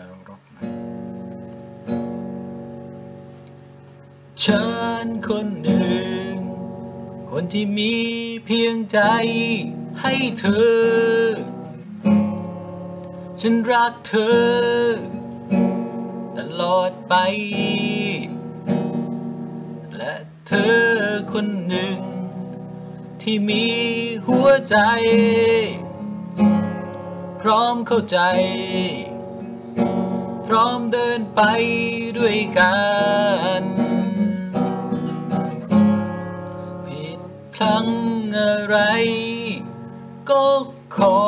แล้วรบมัฉันคนหนึ่ง คนที่มีเพียงใจให้เธอ ฉันรักเธอ ตลอดไป และเธอคนหนึ่ง ที่มีหัวใจ พร้อมเข้าใจ พร้อมเดินไปด้วยกันผิดพลั้งอะไร ก็ขอ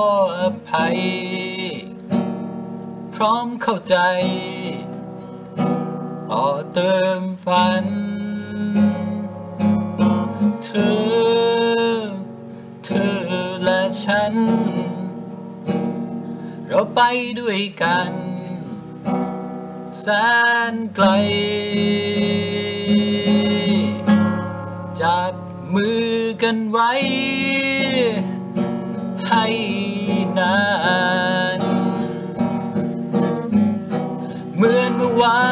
อภัย พร้อมเข้าใจต่อเติมฝัน เธอ เธอและฉัน เราไปด้วยกัน แสนไกล จับมือกันไว้ ให้นาน เหมือนเมื่อวา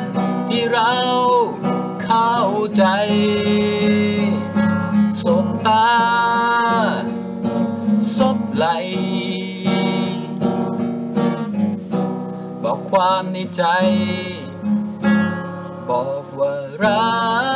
นที่เราเข้าใจ ความในใจ บอกว่ารัก